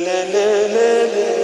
لا لا لا لا